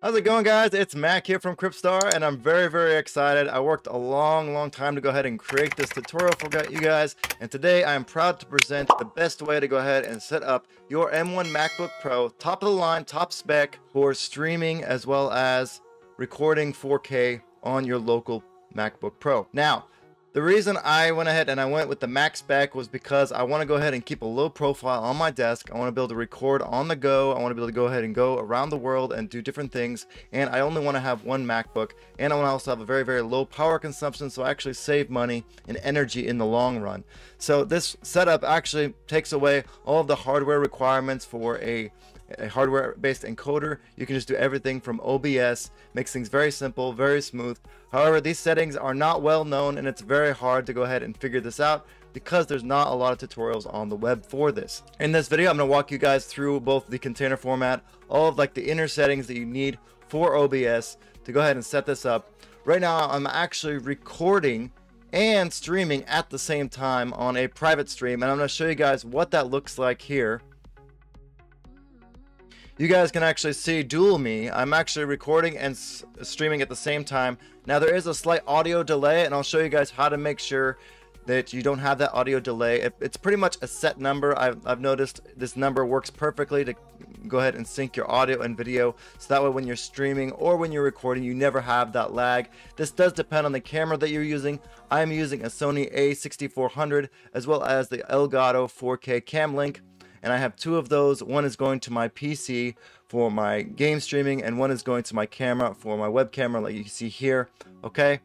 How's it going guys? It's Mack here from Kryptstar and I'm very very excited. I worked a long long time to go ahead and create this tutorial for you guys and today I am proud to present the best way to go ahead and set up your M1 MacBook Pro top of the line top spec for streaming as well as recording 4K on your local MacBook Pro. Now the reason I went ahead and I went with the max spec was because I want to go ahead and keep a low profile on my desk. I want to be able to record on the go. I want to be able to go ahead and go around the world and do different things. And I only want to have one MacBook. And I want to also have a very, very low power consumption so I actually save money and energy in the long run. So this setup actually takes away all of the hardware requirements for a a hardware based encoder. You can just do everything from OBS, makes things very simple, very smooth. However, these settings are not well known and it's very hard to go ahead and figure this out because there's not a lot of tutorials on the web for this. In this video, I'm to walk you guys through both the container format, all of like the inner settings that you need for OBS to go ahead and set this up. Right now, I'm actually recording and streaming at the same time on a private stream and I'm going to show you guys what that looks like here you guys can actually see dual me. I'm actually recording and streaming at the same time. Now there is a slight audio delay and I'll show you guys how to make sure that you don't have that audio delay. It, it's pretty much a set number. I've, I've noticed this number works perfectly to go ahead and sync your audio and video so that way when you're streaming or when you're recording you never have that lag. This does depend on the camera that you're using. I'm using a Sony a6400 as well as the Elgato 4K Cam Link and I have two of those. One is going to my PC for my game streaming, and one is going to my camera for my web camera, like you see here. Okay.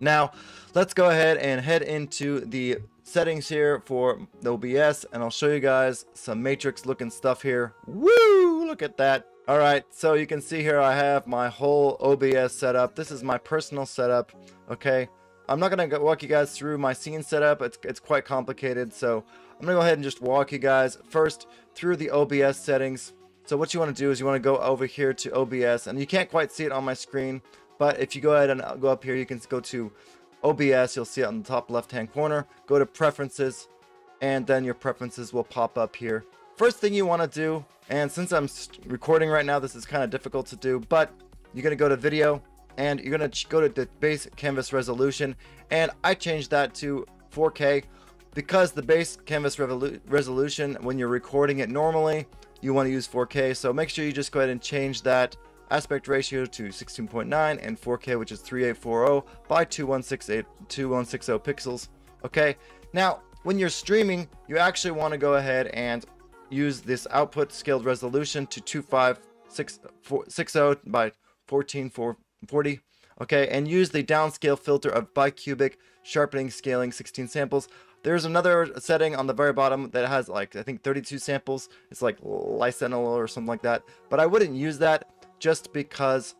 Now, let's go ahead and head into the settings here for the OBS, and I'll show you guys some matrix looking stuff here. Woo! Look at that. All right, so you can see here I have my whole OBS setup. This is my personal setup, okay? I'm not going to walk you guys through my scene setup. It's, it's quite complicated, so I'm going to go ahead and just walk you guys first through the OBS settings. So what you want to do is you want to go over here to OBS, and you can't quite see it on my screen, but if you go ahead and go up here, you can go to OBS, you'll see it on the top left-hand corner. Go to Preferences, and then your preferences will pop up here. First thing you want to do, and since I'm recording right now, this is kind of difficult to do, but you're going to go to Video, and you're going to go to the base canvas resolution, and I changed that to 4K because the base canvas resolution when you're recording it normally you want to use 4k so make sure you just go ahead and change that aspect ratio to 16.9 and 4k which is 3840 by 2168 2160 pixels okay? Now when you're streaming you actually want to go ahead and use this output scaled resolution to 2560 by 14440 okay? And use the downscale filter of bicubic sharpening scaling 16 samples there's another setting on the very bottom that has like, I think 32 samples. It's like Lysenol or something like that. But I wouldn't use that just because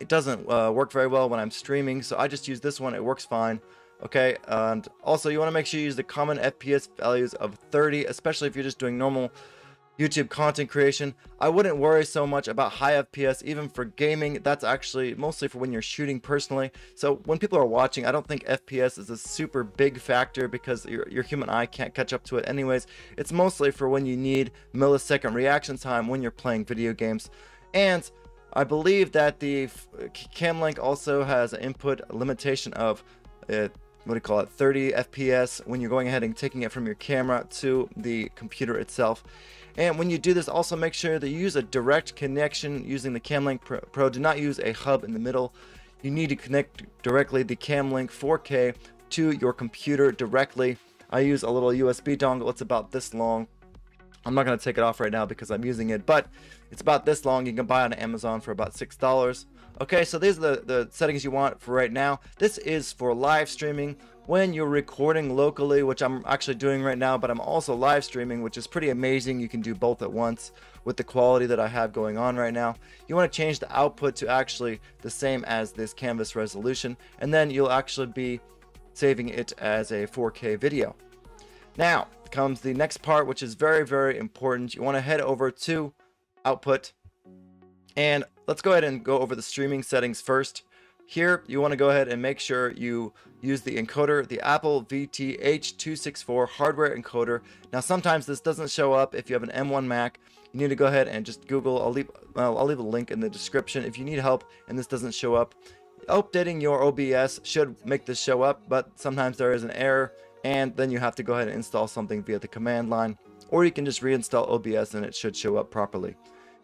it doesn't uh, work very well when I'm streaming. So I just use this one. It works fine. Okay, and also you want to make sure you use the common FPS values of 30, especially if you're just doing normal YouTube content creation. I wouldn't worry so much about high FPS, even for gaming. That's actually mostly for when you're shooting personally. So when people are watching, I don't think FPS is a super big factor because your, your human eye can't catch up to it anyways. It's mostly for when you need millisecond reaction time when you're playing video games. And I believe that the Cam Link also has an input limitation of uh, what do you call it 30 fps when you're going ahead and taking it from your camera to the computer itself and when you do this, also make sure that you use a direct connection using the CamLink Pro. Pro. Do not use a hub in the middle. You need to connect directly the CamLink 4K to your computer directly. I use a little USB dongle. It's about this long. I'm not going to take it off right now because I'm using it, but it's about this long. You can buy it on Amazon for about $6. Okay, so these are the, the settings you want for right now. This is for live streaming when you're recording locally, which I'm actually doing right now, but I'm also live streaming, which is pretty amazing. You can do both at once with the quality that I have going on right now. You want to change the output to actually the same as this canvas resolution, and then you'll actually be saving it as a 4K video. Now comes the next part, which is very, very important. You want to head over to output and let's go ahead and go over the streaming settings first. here you want to go ahead and make sure you use the encoder, the Apple VTH264 hardware encoder. Now sometimes this doesn't show up if you have an M1 Mac. You need to go ahead and just Google. I'll leave well, I'll leave a link in the description if you need help and this doesn't show up. Updating your OBS should make this show up, but sometimes there is an error and then you have to go ahead and install something via the command line or you can just reinstall OBS and it should show up properly.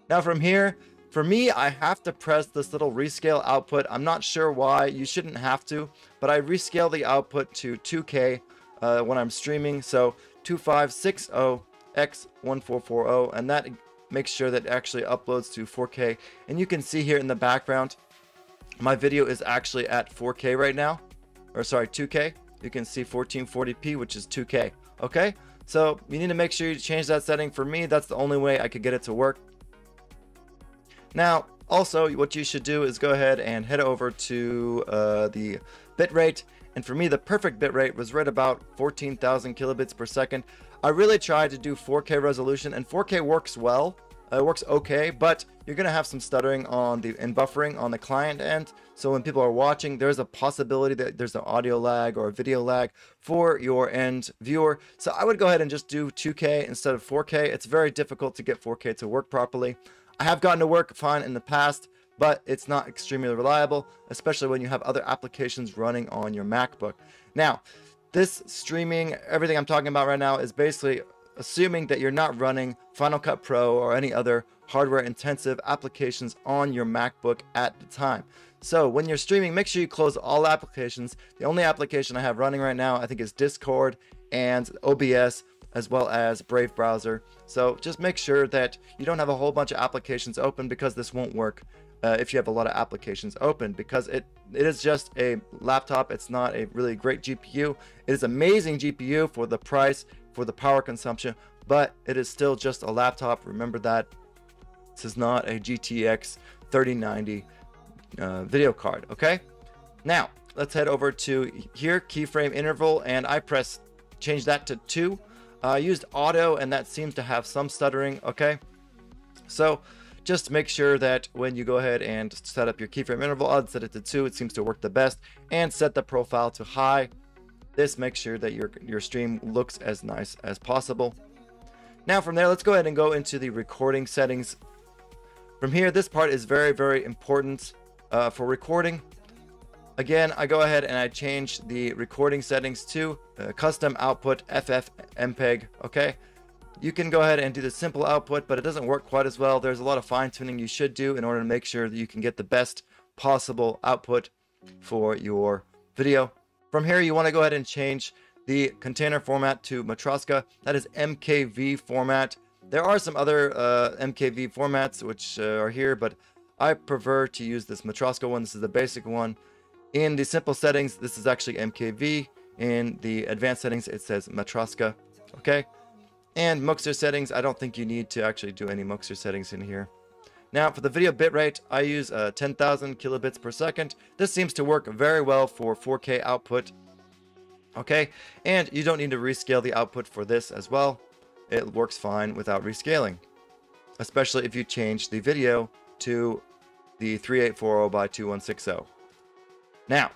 Now from here, for me, I have to press this little rescale output. I'm not sure why. You shouldn't have to, but I rescale the output to 2K uh, when I'm streaming. So 2560x1440, and that makes sure that actually uploads to 4K. And you can see here in the background, my video is actually at 4K right now, or sorry, 2K. You can see 1440p, which is 2K. Okay, so you need to make sure you change that setting. For me, that's the only way I could get it to work. Now, also, what you should do is go ahead and head over to uh, the bitrate. And for me, the perfect bitrate was right about 14,000 kilobits per second. I really tried to do 4K resolution, and 4K works well. Uh, it works okay, but you're gonna have some stuttering on the and buffering on the client end. So when people are watching, there's a possibility that there's an audio lag or a video lag for your end viewer. So I would go ahead and just do 2K instead of 4K. It's very difficult to get 4K to work properly. I have gotten to work fine in the past, but it's not extremely reliable, especially when you have other applications running on your MacBook. Now, this streaming, everything I'm talking about right now is basically assuming that you're not running Final Cut Pro or any other hardware intensive applications on your MacBook at the time. So when you're streaming, make sure you close all applications. The only application I have running right now, I think is Discord and OBS as well as Brave browser. So just make sure that you don't have a whole bunch of applications open because this won't work uh, if you have a lot of applications open because it it is just a laptop. It's not a really great GPU. It is amazing GPU for the price, for the power consumption, but it is still just a laptop. Remember that this is not a GTX 3090 uh, video card. Okay, now let's head over to here keyframe interval and I press change that to two I used auto and that seems to have some stuttering, okay? So just make sure that when you go ahead and set up your keyframe interval, I'll set it to 2, it seems to work the best, and set the profile to high. This makes sure that your, your stream looks as nice as possible. Now from there, let's go ahead and go into the recording settings. From here, this part is very, very important uh, for recording. Again, I go ahead and I change the recording settings to uh, custom output FFmpeg, okay? You can go ahead and do the simple output, but it doesn't work quite as well. There's a lot of fine tuning you should do in order to make sure that you can get the best possible output for your video. From here, you want to go ahead and change the container format to Matroska. That is MKV format. There are some other uh, MKV formats which uh, are here, but I prefer to use this Matroska one. This is the basic one. In the simple settings, this is actually MKV. In the advanced settings, it says Matroska. Okay. And Muxer settings, I don't think you need to actually do any Muxer settings in here. Now for the video bitrate, I use uh, 10,000 kilobits per second. This seems to work very well for 4K output. Okay, and you don't need to rescale the output for this as well. It works fine without rescaling, especially if you change the video to the 3840 by 2160. Now,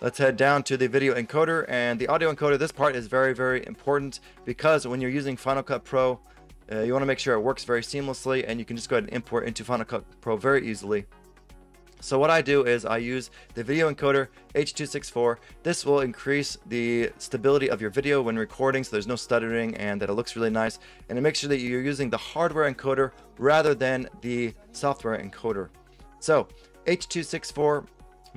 let's head down to the video encoder and the audio encoder. This part is very, very important because when you're using Final Cut Pro, uh, you want to make sure it works very seamlessly and you can just go ahead and import into Final Cut Pro very easily. So what I do is I use the video encoder H264. This will increase the stability of your video when recording so there's no stuttering and that it looks really nice. And to make sure that you're using the hardware encoder rather than the software encoder. So H264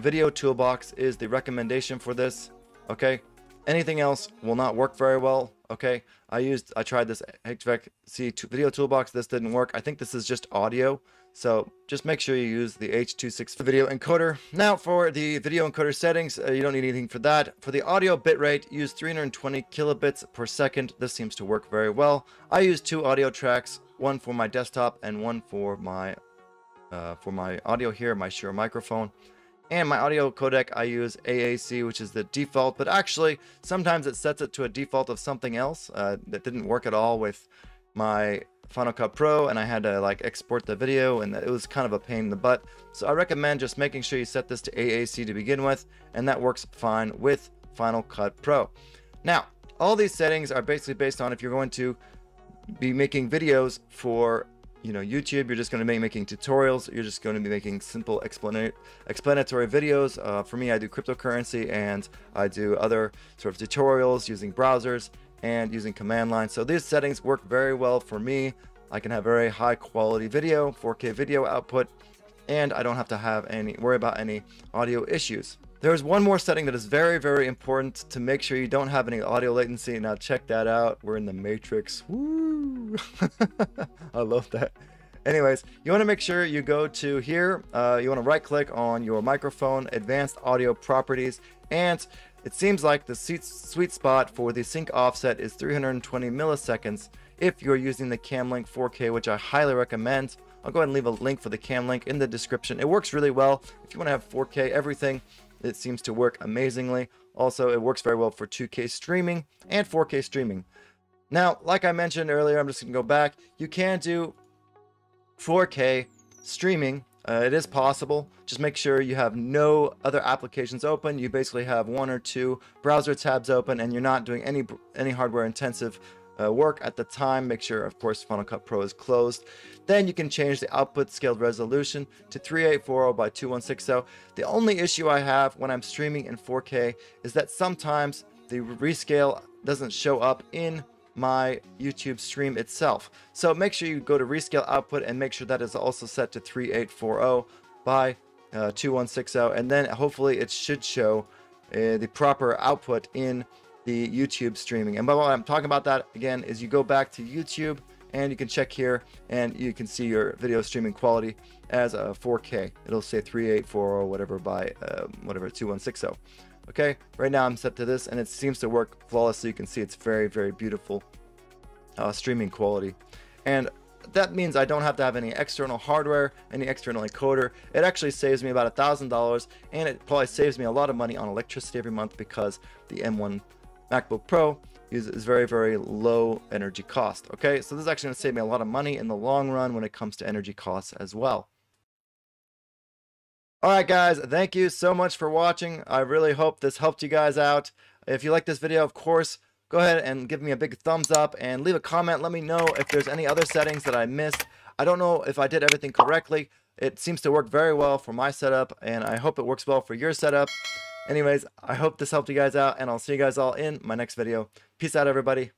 Video Toolbox is the recommendation for this, okay? Anything else will not work very well, okay? I used, I tried this HVAC C Video Toolbox, this didn't work. I think this is just audio, so just make sure you use the H26 video encoder. Now for the video encoder settings, uh, you don't need anything for that. For the audio bitrate, use 320 kilobits per second. This seems to work very well. I use two audio tracks, one for my desktop and one for my uh, for my audio here, my Shure microphone. And my audio codec, I use AAC, which is the default, but actually sometimes it sets it to a default of something else uh, that didn't work at all with my Final Cut Pro and I had to like export the video and it was kind of a pain in the butt. So I recommend just making sure you set this to AAC to begin with and that works fine with Final Cut Pro. Now, all these settings are basically based on if you're going to be making videos for you know YouTube you're just going to be making tutorials you're just going to be making simple explanatory videos. Uh, for me I do cryptocurrency and I do other sort of tutorials using browsers and using command line so these settings work very well for me. I can have very high quality video 4k video output and I don't have to have any worry about any audio issues there's one more setting that is very, very important to make sure you don't have any audio latency. Now check that out. We're in the matrix. Woo! I love that. Anyways, you want to make sure you go to here. Uh, you want to right click on your microphone, advanced audio properties, and it seems like the sweet spot for the sync offset is 320 milliseconds if you're using the Camlink 4K, which I highly recommend. I'll go ahead and leave a link for the Camlink in the description. It works really well. If you want to have 4K everything, it seems to work amazingly. Also, it works very well for 2K streaming and 4K streaming. Now, like I mentioned earlier, I'm just going to go back. You can do 4K streaming. Uh, it is possible. Just make sure you have no other applications open. You basically have one or two browser tabs open and you're not doing any any hardware intensive uh, work at the time. Make sure, of course, Final Cut Pro is closed. Then you can change the output scaled resolution to 3840 by 2160. The only issue I have when I'm streaming in 4K is that sometimes the rescale doesn't show up in my YouTube stream itself. So make sure you go to rescale output and make sure that is also set to 3840 by uh, 2160 and then hopefully it should show uh, the proper output in the YouTube streaming. And by what I'm talking about that again is you go back to YouTube and you can check here and you can see your video streaming quality as a 4K. It'll say 3840 or whatever by uh, whatever 2160. Okay, right now I'm set to this and it seems to work flawlessly. You can see it's very, very beautiful uh, streaming quality. And that means I don't have to have any external hardware, any external encoder. It actually saves me about a thousand dollars and it probably saves me a lot of money on electricity every month because the M1 MacBook Pro is very, very low energy cost. Okay, so this is actually to save me a lot of money in the long run when it comes to energy costs as well. Alright guys, thank you so much for watching. I really hope this helped you guys out. If you like this video, of course, go ahead and give me a big thumbs up and leave a comment. Let me know if there's any other settings that I missed. I don't know if I did everything correctly. It seems to work very well for my setup, and I hope it works well for your setup. Anyways, I hope this helped you guys out, and I'll see you guys all in my next video. Peace out, everybody.